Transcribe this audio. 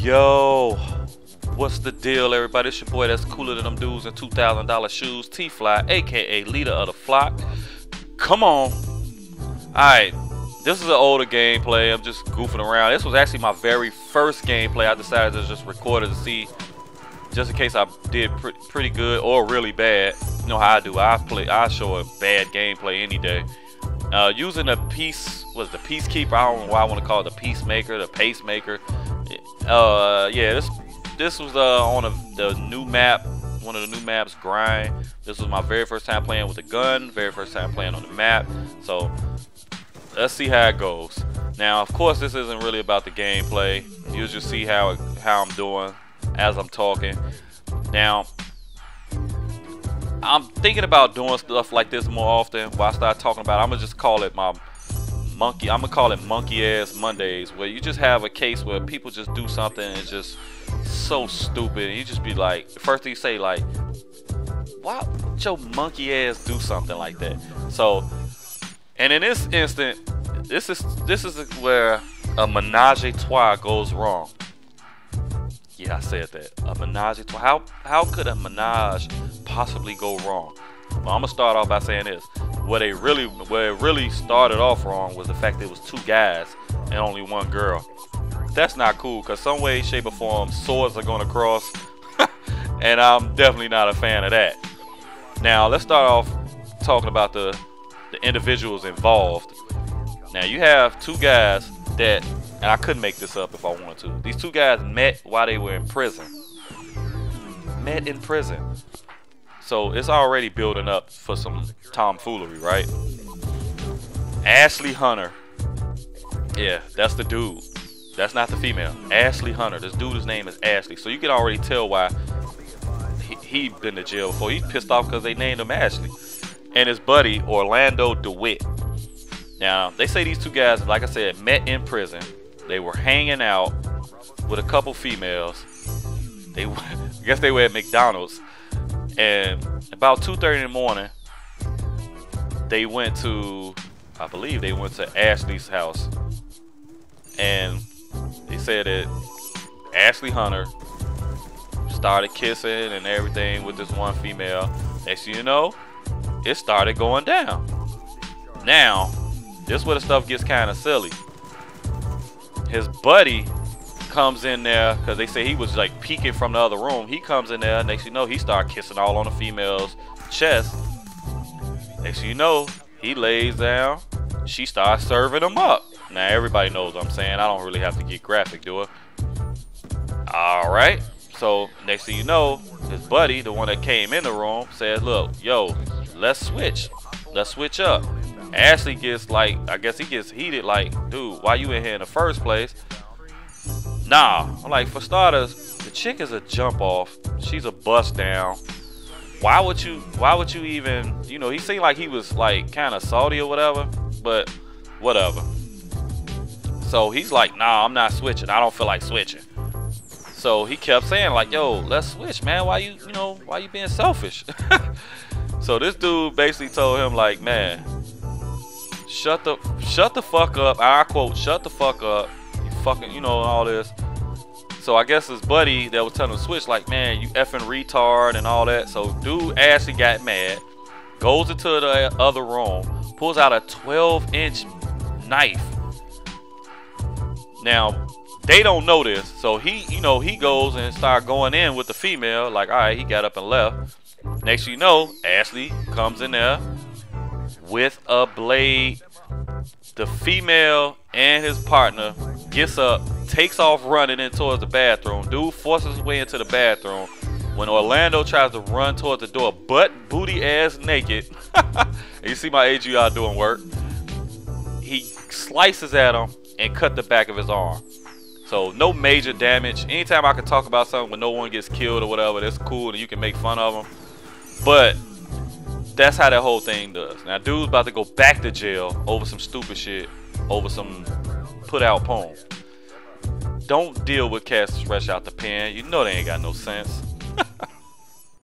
Yo, what's the deal, everybody? It's your boy that's cooler than them dudes in $2,000 shoes, T Fly, aka leader of the flock. Come on. Alright, this is an older gameplay. I'm just goofing around. This was actually my very first gameplay. I decided to just record it to see, just in case I did pre pretty good or really bad. You know how I do. I play. I show a bad gameplay any day. Uh, using a piece was the peacekeeper. I don't know why I want to call it the peacemaker, the pacemaker. Uh, yeah, this this was uh, on a, the new map, one of the new maps, grind. This was my very first time playing with a gun, very first time playing on the map. So let's see how it goes. Now, of course, this isn't really about the gameplay. You'll just see how how I'm doing as I'm talking. Now, I'm thinking about doing stuff like this more often. While I start talking about, it, I'm gonna just call it my monkey. I'm gonna call it monkey ass Mondays, where you just have a case where people just do something and it's just so stupid. And you just be like, first thing you say like, why would your monkey ass do something like that? So, and in this instant, this is this is where a menage a trois goes wrong. Yeah, I said that. A menage. How how could a menage possibly go wrong? Well, I'm gonna start off by saying this where they really where it really started off wrong was the fact that it was two guys and only one girl. That's not cool because some way, shape, or form swords are gonna cross, and I'm definitely not a fan of that. Now let's start off talking about the the individuals involved. Now you have two guys that, and I couldn't make this up if I wanted to. These two guys met while they were in prison. Met in prison. So it's already building up for some tomfoolery, right? Ashley Hunter. Yeah, that's the dude. That's not the female. Ashley Hunter. This dude's name is Ashley. So you can already tell why he, he been to jail before. He's pissed off because they named him Ashley. And his buddy, Orlando DeWitt. Now, they say these two guys, like I said, met in prison. They were hanging out with a couple females. They, I guess they were at McDonald's and about 2.30 in the morning, they went to, I believe they went to Ashley's house. And they said that Ashley Hunter started kissing and everything with this one female. Next thing you know, it started going down. Now, this where the stuff gets kind of silly. His buddy comes in there because they say he was like peeking from the other room. He comes in there. Next you know, he start kissing all on the female's chest. Next you know, he lays down. She starts serving him up. Now everybody knows what I'm saying. I don't really have to get graphic, do I? All right. So next thing you know, his buddy, the one that came in the room, says, "Look, yo, let's switch. Let's switch up." Ashley gets like, I guess he gets heated. Like, dude, why you in here in the first place? Nah, I'm like, for starters, the chick is a jump off. She's a bust down. Why would you, why would you even, you know, he seemed like he was like kind of salty or whatever, but whatever. So he's like, nah, I'm not switching. I don't feel like switching. So he kept saying like, yo, let's switch, man. Why you, you know, why you being selfish? so this dude basically told him like, man, shut the, shut the fuck up. I quote, shut the fuck up You fucking, you know, all this. So I guess his buddy that was telling him switch, like, man, you effing retard and all that. So dude actually got mad, goes into the other room, pulls out a 12 inch knife. Now, they don't know this. So he, you know, he goes and start going in with the female. Like, all right, he got up and left. Next you know, Ashley comes in there with a blade. The female and his partner gets up, takes off running in towards the bathroom. Dude forces his way into the bathroom. When Orlando tries to run towards the door, butt booty ass naked, you see my AGI doing work. He slices at him and cut the back of his arm. So no major damage. Anytime I can talk about something when no one gets killed or whatever, that's cool and you can make fun of them. But that's how that whole thing does. Now dude's about to go back to jail over some stupid shit, over some put out poem. Don't deal with cats fresh out the pen. You know they ain't got no sense.